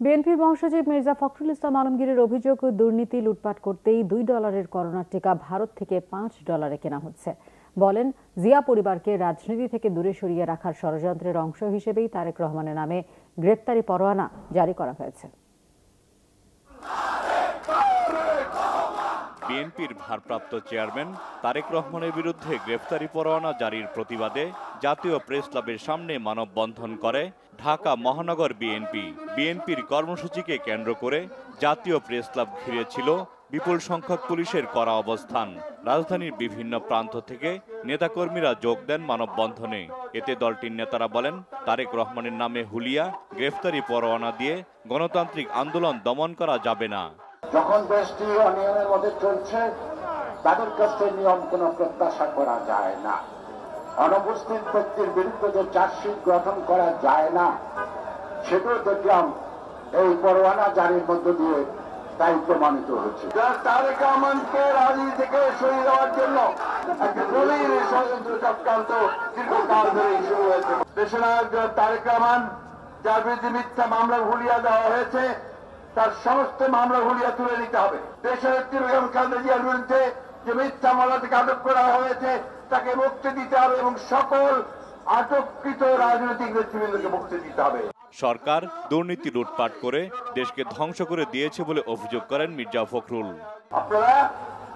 বিএনপির মহাসচিব মির্জা ফখরুল ইসলাম আলমগীরের অভিযোগ, দুর্নীতি, লুটপাট করতেই দুই ডলারের করোনার টিকা ভারত থেকে পাঁচ ডলারে কেনা হচ্ছে। বলেন, জিয়া পরিবারকে রাজনীতি থেকে দূরে সরিয়ে রাখার ষড়যন্ত্রের অংশ হিসেবেই তারেক রহমানের নামে গ্রেপ্তারি পরোয়ানা জারি করা হয়েছে। বিএনপির ভারপ্রাপ্ত চেয়ারম্যান তারেক রহমানের বিরুদ্ধে গ্রেফতারি পরোয়ানা জারির প্রতিবাদে জাতীয় প্রেস ক্লাবের সামনে মানববন্ধন করে ঢাকা মহানগর বিএনপি। বিএনপির কর্মসূচিকে কেন্দ্র করে জাতীয় প্রেস ক্লাব ঘিরেছিল বিপুল সংখ্যক পুলিশের করা অবস্থান। রাজধানীর বিভিন্ন প্রান্ত থেকে নেতাকর্মীরা যোগ দেন মানববন্ধনে। এতে দলটির নেতারা বলেন, তারেক রহমানের নামে হুলিয়া, গ্রেফতারি পরোয়ানা দিয়ে গণতান্ত্রিক আন্দোলন দমন করা যাবে না। যখন দেশটি অনিয়মের মধ্যে চলছে, তাদের কাছ নিয়ম কোনো প্রত্যাশা করা যায় না। অনুপস্থিত ব্যক্তির বিরুদ্ধে যে চার্জশিট গঠন করা যায় না, সেটাও দেখলাম এই পরোয়ানা জারির মধ্য দিয়ে তাই প্রমাণিত হয়েছে। তারেক রহমানকে রাজনীতি থেকে সরিয়ে দেওয়ার জন্য একটা গভীর ষড়যন্ত্র চক্রান্ত দীর্ঘকাল ধরে শুরু হয়েছে। দেশনায়ক তারেক রহমান যার বিরুদ্ধে মিথ্যা মামলা ভুলিয়া দেওয়া হয়েছে তার সমস্ত মামলা ভুলিয়া তুলে নিতে হবে। দেশের একটি বেগম খালেদা বিরুদ্ধে যে মিথ্যা মামলা থেকে আটক করা হয়েছে তাকে মুক্তি দিতে হবে এবং সকল আটককৃত রাজনৈতিক নেতৃবৃন্দকে মুক্তি দিতে হবে। সরকার দুর্নীতি লুটপাট করে দেশকে ধ্বংস করে দিয়েছে বলে অভিযোগ করেন মির্জা ফখরুল। আপনারা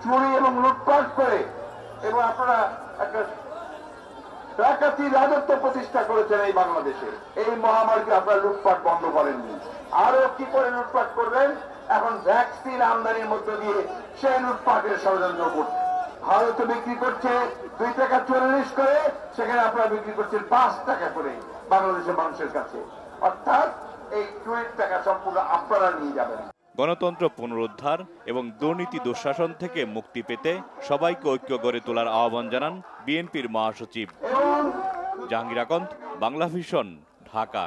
চুরি এবং লুটপাট করে এবং আপনারা একটা ডাকাতি রাজত্ব প্রতিষ্ঠা করেছেন এই বাংলাদেশে। এই মহামারীকে আপনারা লুটপাট বন্ধ করেননি। আরও কি করে লুটপাট করবেন? এখন ভ্যাকসিন আমদানির মধ্য দিয়ে সেই লুটপাটের ষড়যন্ত্র করছে। ভারত বিক্রি করছে দুই টাকা চল্লিশ করে, সেখানে আপনারা বিক্রি করছেন পাঁচ টাকা করে বাংলাদেশের মানুষের কাছে। অর্থাৎ এই চুরির টাকা সম্পূর্ণ আপনারা নিয়ে যাবেন। গণতন্ত্র পুনরুদ্ধার এবং দুর্নীতি দুঃশাসন থেকে মুক্তি পেতে সবাইকে ঐক্য গড়ে তোলার আহ্বান জানান বিএনপির মহাসচিব। জাহাঙ্গীর আকন্দ, বাংলা ভিশন, ঢাকা।